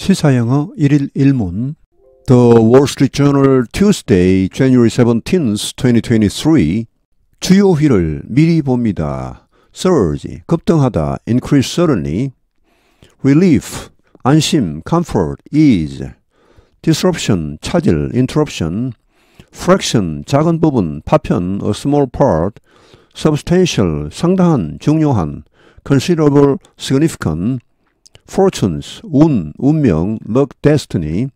시사영어 1일 1문 The Wall Street Journal Tuesday, January 17th, 2023 주요휘를 미리 봅니다. surge, 급등하다, increase suddenly relief, 안심, comfort, ease disruption, 차질, interruption fraction, 작은 부분, 파편, a small part substantial, 상당한, 중요한 considerable, significant fortunes, 운, 운명, luck, destiny,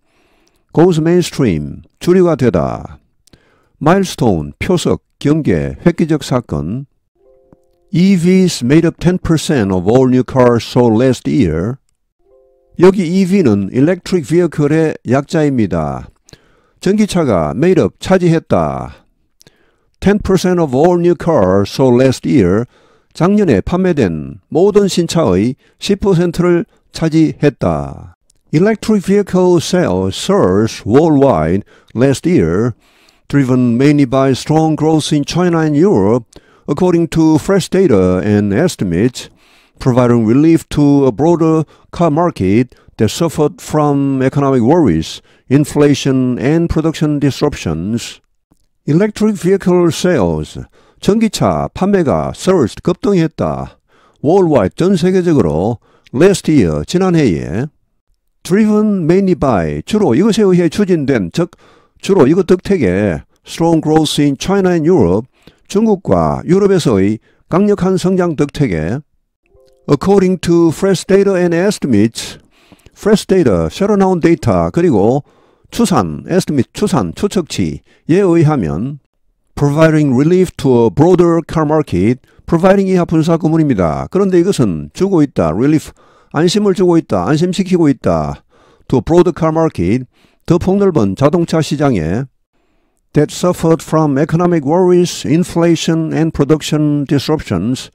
goes mainstream, 주류가 되다, milestone, 표석, 경계, 획기적 사건, EVs made up 10% of all new cars sold last year. 여기 EV는 electric vehicle의 약자입니다. 전기차가 made up, 차지했다. 10% of all new cars sold last year. 작년에 판매된 모든 신차의 10%를 차지했다. Electric vehicle sales surged worldwide last year, driven mainly by strong growth in China and Europe, according to fresh data and estimates, providing relief to a broader car market that suffered from economic worries, inflation, and production disruptions. Electric vehicle sales, 전기차 판매가 surged, 급등했다. worldwide, 전 세계적으로 last year, 지난해에 driven mainly by, 주로 이것에 의해 추진된, 즉 주로 이것 덕택에 strong growth in China and Europe, 중국과 유럽에서의 강력한 성장 덕택에 according to fresh data and estimates, fresh data, 새로 나온 데이터, 그리고 추산, estimate, 추산, 추측치에 의하면 providing relief to a broader car market, providing 이 하 분사 구문입니다. 그런데 이것은 주고 있다, relief, 안심을 주고 있다, 안심시키고 있다. to a broader car market, 더 폭넓은 자동차 시장에 that suffered from economic worries, inflation and production disruptions.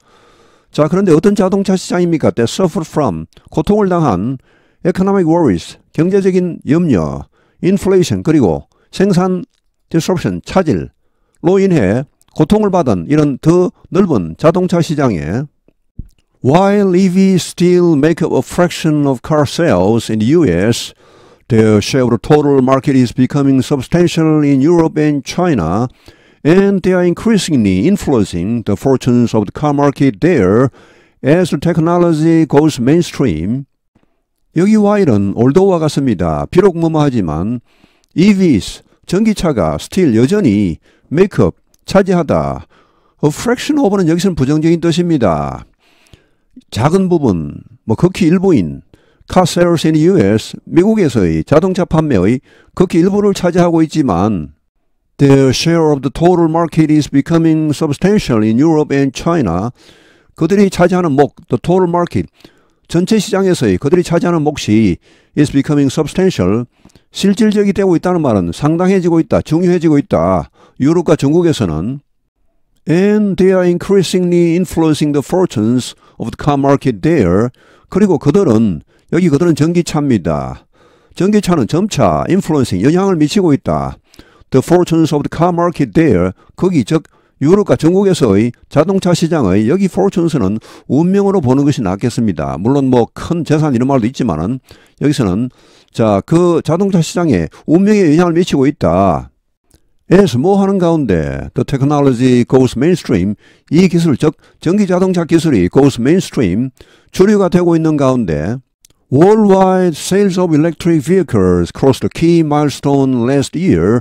자, 그런데 어떤 자동차 시장입니까? that suffered from, 고통을 당한 economic worries, 경제적인 염려, inflation, 그리고 생산 disruption, 차질로 인해 고통을 받은 이런 더 넓은 자동차 시장에 While EVs still make up a fraction of car sales in the US, their share of the total market is becoming substantial in Europe and China, and they are increasingly influencing the fortunes of the car market there as the technology goes mainstream. 여기 while은 although와 같습니다. 비록 뭐뭐하지만 EVs, 전기차가 still 여전히 make 차지하다. A fraction of는 여기서는 부정적인 뜻입니다. 작은 부분, 뭐 극히 일부인 car sales in US, 미국에서의 자동차 판매의 극히 일부를 차지하고 있지만 their share of the total market is becoming substantial in Europe and China. 그들이 차지하는 목, the total market, 전체 시장에서의 그들이 차지하는 몫이 is becoming substantial, 실질적이 되고 있다는 말은 상당해지고 있다, 중요해지고 있다. 유럽과 중국에서는 and they are increasingly influencing the fortunes of the car market there. 그리고 그들은 여기 그들은 전기차입니다. 전기차는 점차 influencing 영향을 미치고 있다. The fortunes of the car market there. 거기 즉 유럽과 중국에서의 자동차 시장의 여기 fortunes는 운명으로 보는 것이 낫겠습니다. 물론 뭐 큰 재산 이런 말도 있지만은 여기서는 자 그 자동차 시장에 운명에 영향을 미치고 있다. as 뭐 하는 가운데 the technology goes mainstream 이 기술 즉 전기 자동차 기술이 goes mainstream 주류가 되고 있는 가운데 worldwide sales of electric vehicles crossed a key milestone last year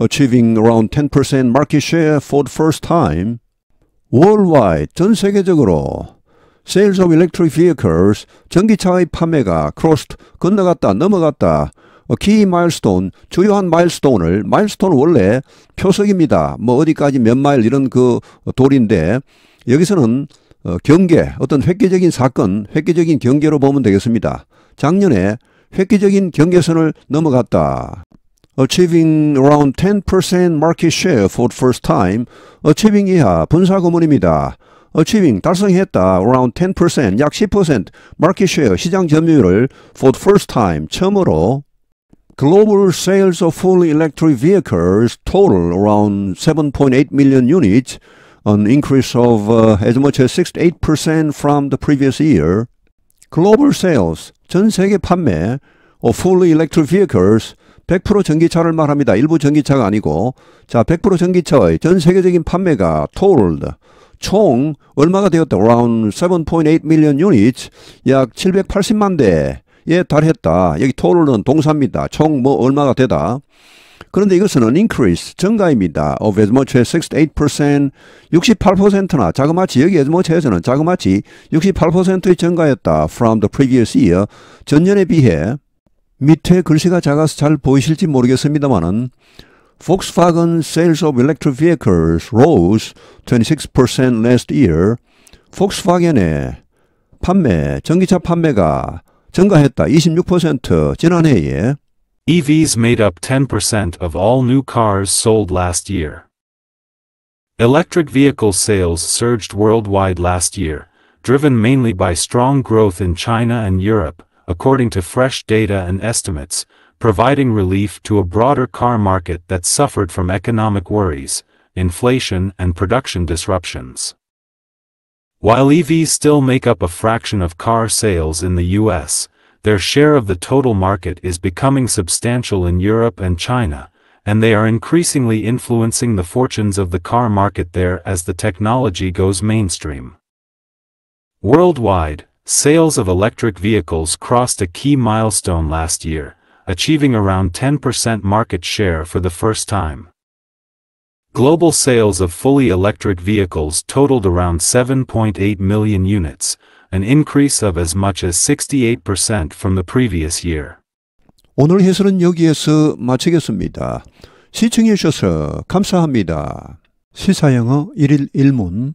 achieving around 10% market share for the first time worldwide 전 세계적으로 sales of electric vehicles 전기차의 판매가 crossed 건너갔다 넘어갔다 키 마일스톤, 주요한 마일스톤을, 마일스톤은 원래 표석입니다. 뭐 어디까지 몇 마일 이런 그 돌인데 여기서는 어, 경계, 어떤 획기적인 사건, 획기적인 경계로 보면 되겠습니다. 작년에 획기적인 경계선을 넘어갔다. Achieving around 10% market share for the first time. Achieving 이하 분사구문입니다. Achieving 달성했다. Around 10%, 약 10% market share 시장 점유율을 for the first time 처음으로 Global sales of fully electric vehicles total around 7.8 million units, an increase of uh, as much as 68% from the previous year. Global sales, 전 세계 판매 of fully electric vehicles 100% 전기차를 말합니다. 일부 전기차가 아니고 자, 100% 전기차의 전 세계적인 판매가 totaled 총 얼마가 되었다? around 7.8 million units 약 780만 대에 달했다. 여기 total은 동사입니다. 총 뭐 얼마가 되다. 그런데 이것은 increase, 증가입니다. of as much as 68%, 68%나 자그마치 여기 as much에서는 자그마치 68%의 증가였다. from the previous year, 전년에 비해 밑에 글씨가 작아서 잘 보이실지 모르겠습니다만은 Volkswagen sales of electric vehicles rose 26% last year. 폭스바겐의 판매, 전기차 판매가 증가했다. 26% 지난해에 EVs made up 10% of all new cars sold last year. Electric vehicle sales surged worldwide last year, driven mainly by strong growth in China and Europe, according to fresh data and estimates, providing relief to a broader car market that suffered from economic worries, inflation and production disruptions. While EVs still make up a fraction of car sales in the US, their share of the total market is becoming substantial in Europe and China, and they are increasingly influencing the fortunes of the car market there as the technology goes mainstream. Worldwide, sales of electric vehicles crossed a key milestone last year, achieving around 10% market share for the first time. Global sales of fully electric vehicles totaled around 7.8 million units, an increase of as much as 68% from the previous year. 오늘 해설은 여기에서 마치겠습니다. 시청해 주셔서 감사합니다. 시사영어 1일 1문